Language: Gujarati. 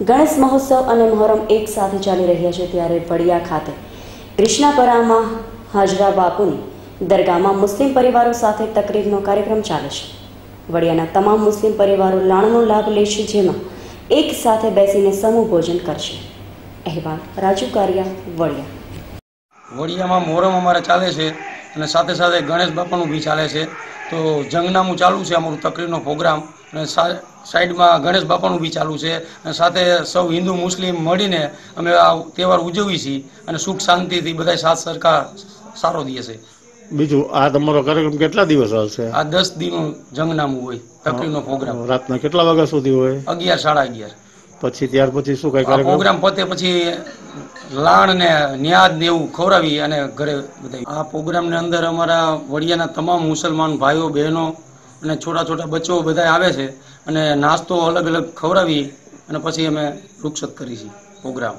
ગણેશ મહોત્સવ અને મહોરમ એક સાથે ચાલી રહ્યા છે ત્યારે વડિયા ખાતે. કૃષ્ણાપરામાં હાજરા બાપુની દરગાહમાં મુસ્લિમ પરિવારો સાથે તકરીબનો કાર્યક્રમ ચાલે છે. વડિયાના તમામ મુસ્લિમ પરિવારો લાણનો લાભ લેશે જેમાં એક સાથે બેસીને સમૂહ ભોજન કરશે. અહેવાલ રાજુ કારિયા, વડિયા. વડિયામાં મોહરમ અમારે ચાલે છે અને સાથે સાથે ગણેશ બાપાનું બી ચાલે છે. તો જંગનામું ચાલુ છે અમારું તકરીબનો પ્રોગ્રામ. અને સાઈડમાં ગણેશ બાપાનું બી ચાલુ છે. અને સાથે સૌ હિન્દુ મુસ્લિમ મળીને અમે આ તહેવાર ઉજવીએ છીએ અને સુખ શાંતિથી બધા સાથ સરકાર સારો દે છે. બીજું આ તમારો કાર્યક્રમ કેટલા દિવસ હાલશે આ દસ દિનનું જંગનામું હોય તકરીરનો પ્રોગ્રામ. રાતના કેટલા વાગ્યા સુધી હોય? અગિયાર સાડા અગિયાર. પછી ત્યાર પછી શું કઈ કાર્યક્રમ? પ્રોગ્રામ પતે પછી લાણ ને ન્યાદ ને એવું ખવડાવી અને ઘરે બધા આ પ્રોગ્રામની અંદર અમારા વડિયાના તમામ મુસલમાન ભાઈઓ બહેનો અને છોટા છોટા બચ્ચો બધા આવે છે અને નાસ્તો અલગ અલગ ખવડાવી અને પછી અમે વૃક્ષત કરી છીએ પ્રોગ્રામ.